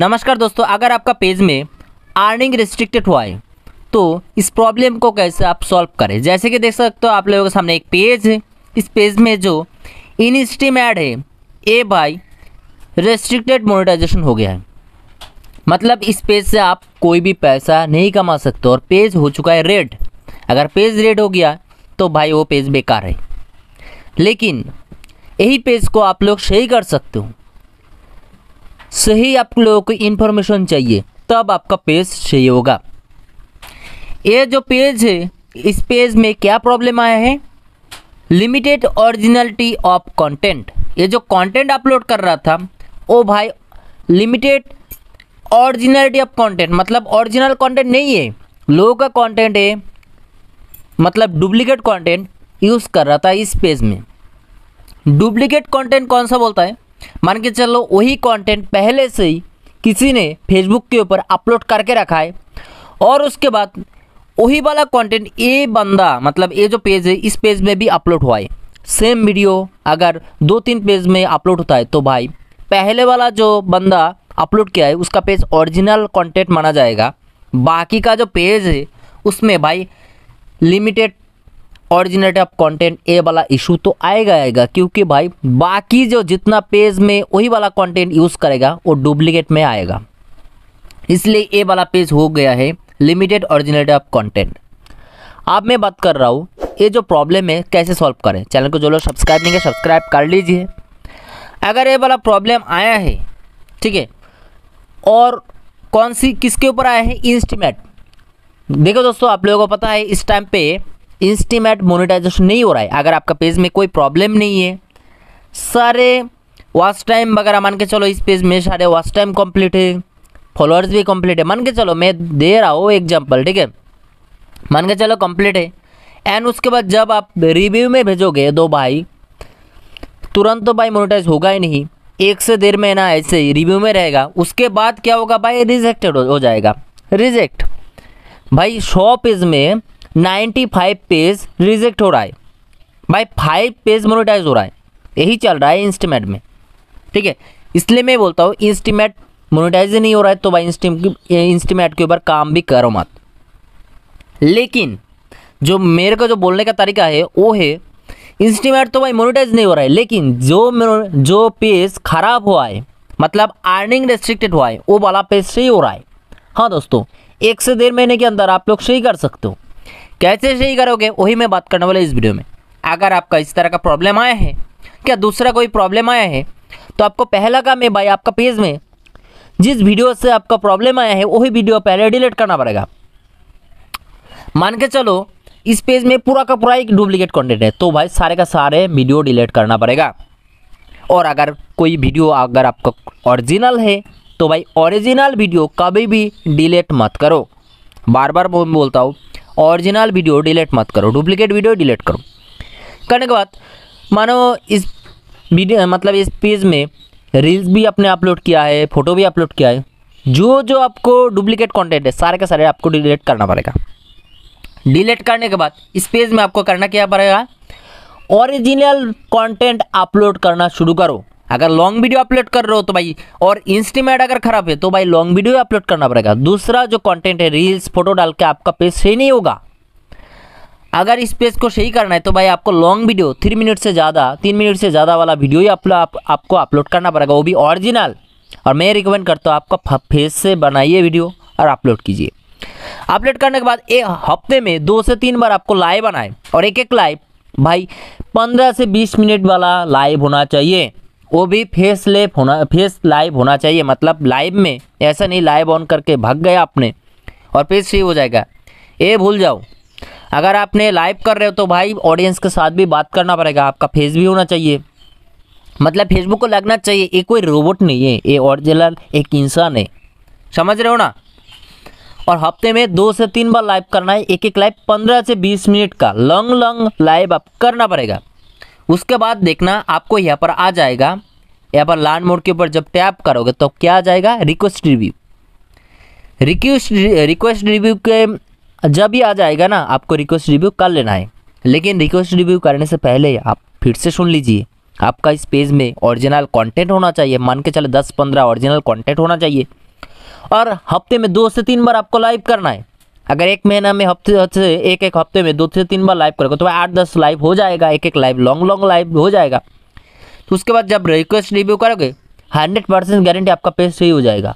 नमस्कार दोस्तों, अगर आपका पेज में अर्निंग रिस्ट्रिक्टेड हुआ है तो इस प्रॉब्लम को कैसे आप सॉल्व करें? जैसे कि देख सकते हो, आप लोगों के सामने एक पेज है। इस पेज में जो इन स्ट्रीम ऐड है ए बाई रेस्ट्रिक्टेड मोनेटाइजेशन हो गया है। मतलब इस पेज से आप कोई भी पैसा नहीं कमा सकते और पेज हो चुका है रेड अगर पेज रेड हो गया तो भाई वो पेज बेकार है। लेकिन यही पेज को आप लोग सही कर सकते हो। सही आप लोगों को इन्फॉर्मेशन चाहिए, तब आपका पेज सही होगा। ये जो पेज है, इस पेज में क्या प्रॉब्लम आया है? लिमिटेड ओरिजिनलिटी ऑफ़ कंटेंट ये जो कंटेंट अपलोड कर रहा था वो भाई लिमिटेड ओरिजिनलिटी ऑफ़ कंटेंट मतलब ओरिजिनल कंटेंट नहीं है। लोगों का कंटेंट है मतलब डुप्लीकेट कंटेंट यूज़ कर रहा था इस पेज में। डुप्लीकेट कंटेंट कौन सा बोलता है? मान के चलो वही कंटेंट पहले से ही किसी ने फेसबुक के ऊपर अपलोड करके रखा है, और उसके बाद वही वाला कंटेंट ये बंदा मतलब ये जो पेज है, इस पेज में भी अपलोड हुआ है। सेम वीडियो अगर दो तीन पेज में अपलोड होता है तो भाई, पहले वाला जो बंदा अपलोड किया है, उसका पेज ओरिजिनल कंटेंट माना जाएगा। बाकी का जो पेज है, उसमें भाई लिमिटेड ऑरिजिनेट ऑफ़ कंटेंट ए वाला इशू तो आएगा आएगा, क्योंकि भाई बाकी जो जितना पेज में वही वाला कंटेंट यूज़ करेगा, वो डुप्लीकेट में आएगा। इसलिए ए वाला पेज हो गया है लिमिटेड ऑरिजिनेट ऑफ़ कंटेंट अब मैं बात कर रहा हूँ, ये जो प्रॉब्लम है, कैसे सॉल्व करें? चैनल को जो लोग सब्सक्राइब नहीं किया सब्सक्राइब कर लीजिए। अगर ये वाला प्रॉब्लम आया है, ठीक है, और कौन सी, किसके ऊपर आया है? इंस्टीमेट देखो दोस्तों, आप लोगों को पता है, इस टाइम पे इंस्टीमेट मोनेटाइजेशन नहीं हो रहा है। अगर आपका पेज में कोई प्रॉब्लम नहीं है, सारे वॉच टाइम वगैरह मान के चलो इस पेज में सारे वॉच टाइम कंप्लीट है फॉलोअर्स भी कंप्लीट है। मान के चलो मैं दे रहा हूँ एग्ज़ाम्पल ठीक है? मान के चलो कंप्लीट है। एंड उसके बाद जब आप रिव्यू में भेजोगे, दो भाई, तुरंत तो भाई मोनेटाइज होगा ही नहीं। एक से देर में ना ऐसे ही रिव्यू में रहेगा। उसके बाद क्या होगा भाई? रिजेक्टेड हो जाएगा। रिजेक्ट भाई सौ पेज में 95 पेज रिजेक्ट हो रहा है। भाई फाइव पेज मोनेटाइज हो रहा है। यही चल रहा है इंस्टीमेट में। ठीक है? इसलिए मैं बोलता हूँ इंस्टीमेट मोनेटाइज नहीं हो रहा है तो भाई इंस्टीमेट के ऊपर काम भी करो मत। लेकिन जो मेरे को जो बोलने का तरीका है, वो है इंस्टीमेट तो भाई मोनेटाइज नहीं हो रहा है, लेकिन जो जो पेज खराब हुआ है मतलब अर्निंग रेस्ट्रिक्टेड हुआ है, वो वाला पेज सही हो रहा है। हाँ दोस्तों, एक से डेढ़ महीने के अंदर आप लोग सही कर सकते हो। कैसे सही करोगे? वही मैं बात करने वाला इस वीडियो में। अगर आपका इस तरह का प्रॉब्लम आया है, क्या दूसरा कोई प्रॉब्लम आया है तो आपको पहला काम है भाई आपका पेज में, जिस वीडियो से आपका प्रॉब्लम आया है, वही वीडियो पहले डिलीट करना पड़ेगा। मान के चलो, इस पेज में पूरा का पूरा एक डुप्लीकेट कंटेंट है तो भाई सारे का सारे वीडियो डिलीट करना पड़ेगा। और अगर कोई वीडियो अगर आपका ओरिजिनल है तो भाई ओरिजिनल वीडियो कभी भी डिलीट मत करो। बार बार बोलता हूँ ओरिजिनल वीडियो डिलीट मत करो, डुप्लीकेट वीडियो डिलीट करो। करने के बाद, मानो इस वीडियो मतलब इस पेज में रील्स भी आपने अपलोड किया है फ़ोटो भी अपलोड किया है, जो जो आपको डुप्लीकेट कंटेंट है, सारे के सारे आपको डिलीट करना पड़ेगा। डिलीट करने के बाद, इस पेज में आपको करना क्या पड़ेगा? ओरिजिनल कंटेंट अपलोड करना शुरू करो। अगर लॉन्ग वीडियो अपलोड कर रहे हो तो भाई और इंस्टीमेट अगर खराब है तो भाई लॉन्ग वीडियो अपलोड करना पड़ेगा। दूसरा जो कंटेंट है रील्स फ़ोटो डाल के आपका पेज सही नहीं होगा। अगर इस पेज को सही करना है तो भाई आपको लॉन्ग वीडियो थ्री मिनट से ज़्यादा तीन मिनट से ज़्यादा वाला वीडियो ही आप, आप, आपको अपलोड करना पड़ेगा। वो भी ओरिजिनल और मैं रिकमेंड करता हूँ आपका फेस से बनाइए वीडियो और अपलोड कीजिए। अपलोड करने के बाद एक हफ़्ते में दो से तीन बार आपको लाइव बनाए। और एक एक लाइव भाई पंद्रह से बीस मिनट वाला लाइव होना चाहिए। वो भी फेस लेप होना, फेस लाइव होना चाहिए। मतलब लाइव में ऐसा नहीं, लाइव ऑन करके भाग गया आपने और पेज सही हो जाएगा। ये भूल जाओ। अगर आपने लाइव कर रहे हो तो भाई ऑडियंस के साथ भी बात करना पड़ेगा। आपका फेस भी होना चाहिए। मतलब फेसबुक को लगना चाहिए। ये कोई रोबोट नहीं है। ये ओरिजिनल एक इंसान है। समझ रहे हो ना? और हफ़्ते में दो से तीन बार लाइव करना है। एक एक लाइव पंद्रह से बीस मिनट का। लॉन्ग लॉन्ग लाइव आप करना पड़ेगा। उसके बाद देखना आपको यहाँ पर आ जाएगा। यहाँ पर लैंड मोड के ऊपर जब टैप करोगे तो क्या आ जाएगा? Request review request request review के जब ही आ जाएगा ना, आपको रिक्वेस्ट रिव्यू कर लेना है। लेकिन रिक्वेस्ट रिव्यू करने से पहले आप फिर से सुन लीजिए। आपका इस पेज में ओरिजिनल कंटेंट होना चाहिए। मान के चले दस पंद्रह ओरिजिनल कंटेंट होना चाहिए। और हफ़्ते में दो से तीन बार आपको लाइव करना है। अगर एक महीना में हफ़्ते से एक एक हफ़्ते में दो से तीन बार लाइव करोगे तो आठ दस लाइव हो जाएगा, एक एक लाइव लॉन्ग लॉन्ग लाइव हो जाएगा। तो उसके बाद जब रिक्वेस्ट रिव्यू करोगे हंड्रेड परसेंट गारंटी आपका पेज सही हो जाएगा।